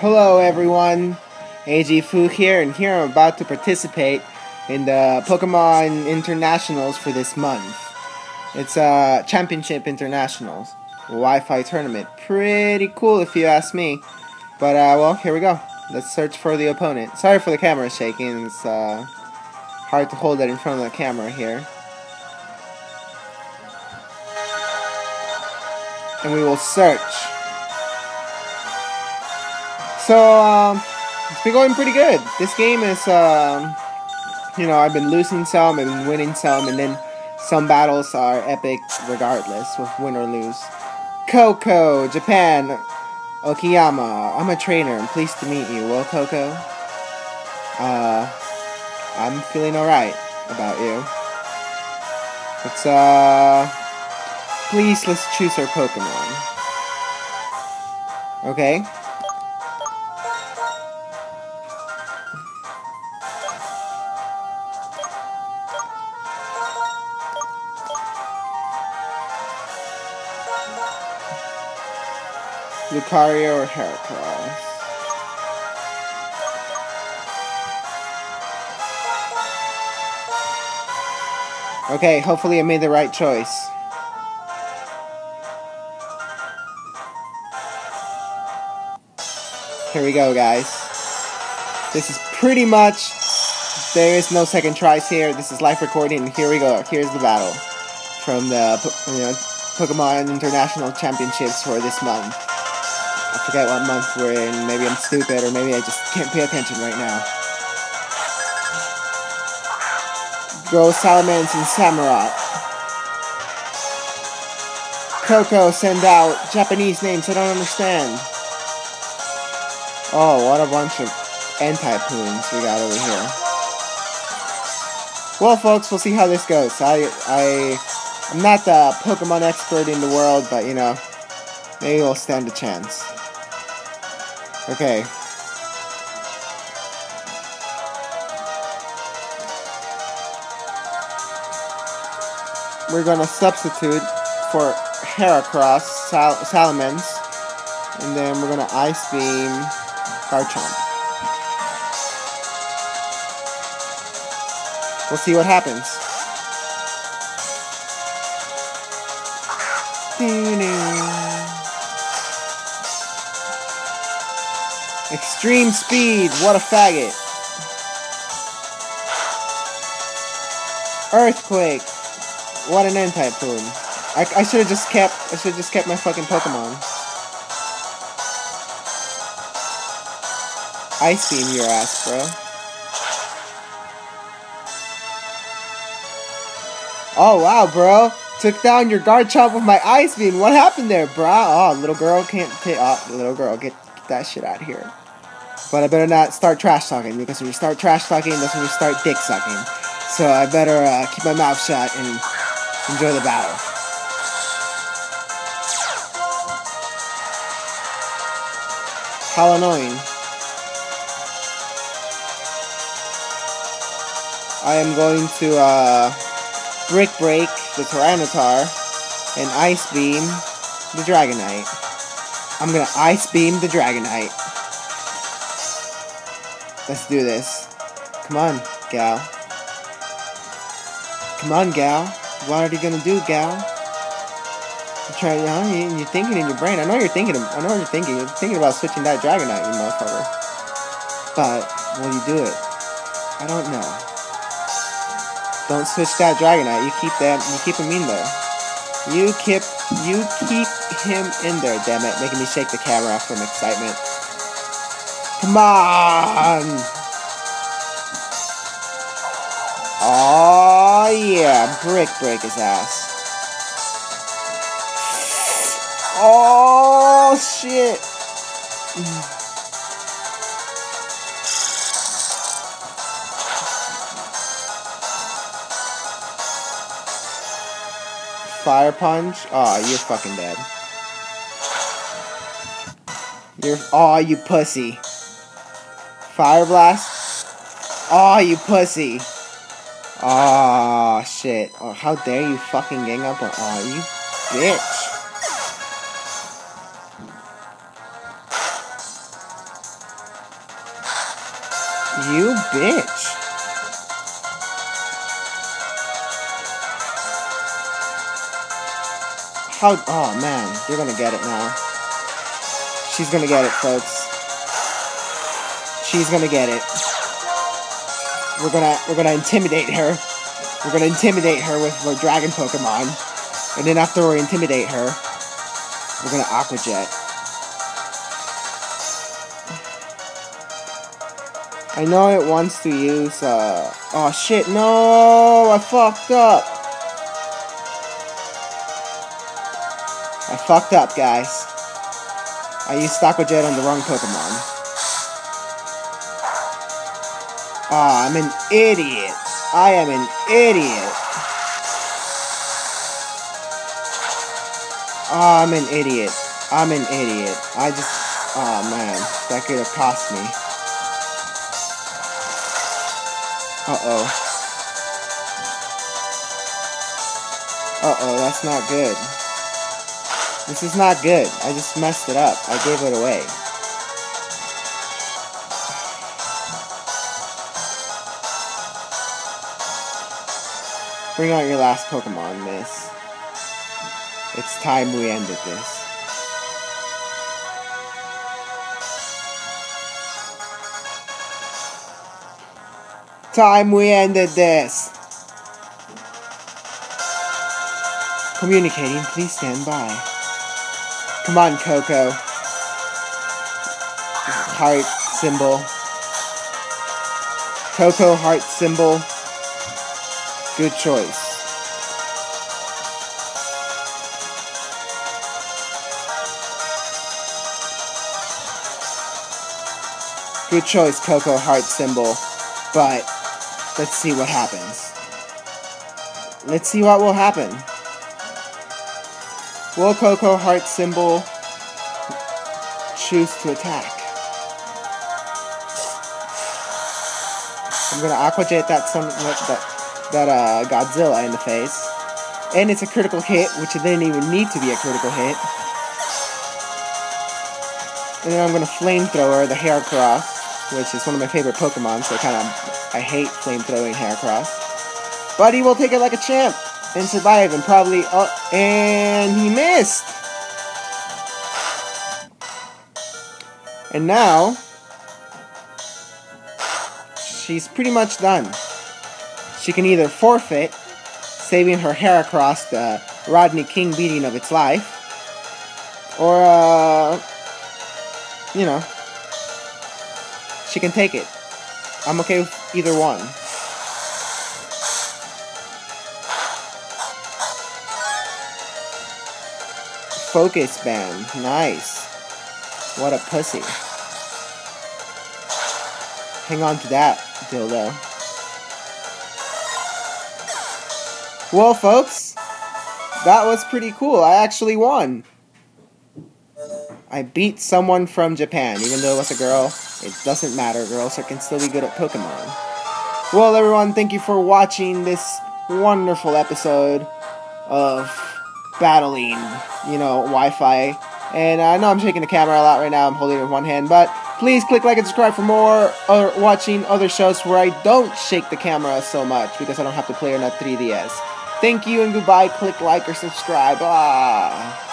Hello everyone, AG Fu here, and here I'm about to participate in the Pokemon Internationals for this month. It's a uh, Championship Internationals, Wi-Fi tournament. Pretty cool if you ask me. But uh, well, here we go. Let's search for the opponent. Sorry for the camera shaking. It's uh, hard to hold that in front of the camera here. And we will search. So, um, it's been going pretty good. This game is, um, you know, I've been losing some, I've winning some, and then some battles are epic regardless, with win or lose. Coco, Japan, Okayama. I'm a trainer. I'm pleased to meet you. Well, Coco, uh, I'm feeling alright about you. Let's, uh, please let's choose our Pokemon. Okay. Lucario or Heracross? Okay, hopefully I made the right choice. Here we go, guys. This is pretty much... There is no second tries here. This is live recording, and here we go. Here's the battle from the you know, Pokemon International Championships for this month. I forget what month we're in. Maybe I'm stupid, or maybe I just can't pay attention right now. Go Salamence and Samurott. Coco, send out Japanese names I don't understand. Oh, what a bunch of anti-poons we got over here. Well, folks, we'll see how this goes. I, I, I'm not the Pokemon expert in the world, but you know, maybe we'll stand a chance. Okay. We're gonna substitute for Heracross, Sal Salamence, and then we're gonna Ice Beam Garchomp. We'll see what happens. Extreme speed, what a faggot. Earthquake, what an anti-poon. I, I should have just kept, I should have just kept my fucking Pokemon. Ice beam your ass, bro. Oh wow, bro. Took down your Garchomp with my ice beam. What happened there, bro? Oh, little girl can't take. Oh, little girl, get, get that shit out of here. But I better not start trash talking because when you start trash talking, that's when you start dick sucking. So I better uh, keep my mouth shut and enjoy the battle. How annoying. I am going to uh, Brick Break the Tyranitar and Ice Beam the Dragonite. I'm gonna Ice Beam the Dragonite. Let's do this. Come on, gal. Come on, gal. What are you gonna do, gal? You're trying? You're thinking in your brain. I know you're thinking. I know you're thinking. You're thinking about switching that Dragonite, you motherfucker. But will you do it? I don't know. Don't switch that Dragonite. You keep that. You keep him in there. You keep. You keep him in there. Damn it, making me shake the camera from excitement. Come on! Oh yeah, brick break his ass. Oh shit! Fire punch? Oh, you're fucking dead. You're. Oh, you pussy. Fire blast? Oh, you pussy. Oh, shit. Oh, how dare you fucking gang up on. Oh, you bitch. You bitch. How? Oh man, you're gonna get it now. She's gonna get it, folks. She's gonna get it. We're gonna we're gonna intimidate her. We're gonna intimidate her with our dragon Pokemon, and then after we intimidate her, we're gonna Aqua Jet. I know it wants to use. Uh, oh shit! No, I fucked up. I fucked up, guys. I used Aqua Jet on the wrong Pokemon. Ah, I'm an idiot. I am an idiot. Oh, I'm an idiot. I'm an idiot. I just... Oh, man. That could have cost me. Uh-oh. Uh-oh, that's not good. This is not good. I just messed it up. I gave it away. Bring out your last Pokemon, miss. It's time we ended this. Time we ended this. Communicating, please stand by. Come on, Coco. Heart symbol. Coco heart symbol. Good choice. Good choice, Coco heart symbol. But let's see what happens. Let's see what will happen. Will Coco heart symbol choose to attack? I'm gonna Aqua Jet that some that that uh, Godzilla in the face, and it's a critical hit, which it didn't even need to be a critical hit. And then I'm gonna flamethrower the Heracross, which is one of my favorite Pokemon, so kind of I hate flamethrowing Heracross. But he will take it like a champ and survive and probably uh, and he missed. And now she's pretty much done. She can either forfeit, saving her Heracross the Rodney King beating of its life, or uh, you know, she can take it. I'm okay with either one. Focus band. Nice. What a pussy. Hang on to that, dildo. Well, folks, that was pretty cool. I actually won. I beat someone from Japan, even though it was a girl. It doesn't matter. Girls I can still be good at Pokemon. Well, everyone, thank you for watching this wonderful episode of battling, you know, Wi-Fi. And uh, I know I'm shaking the camera a lot right now. I'm holding it with one hand, but please click like and subscribe for more or watching other shows where I don't shake the camera so much because I don't have to play on a 3DS. Thank you and goodbye. Click like or subscribe. Ah.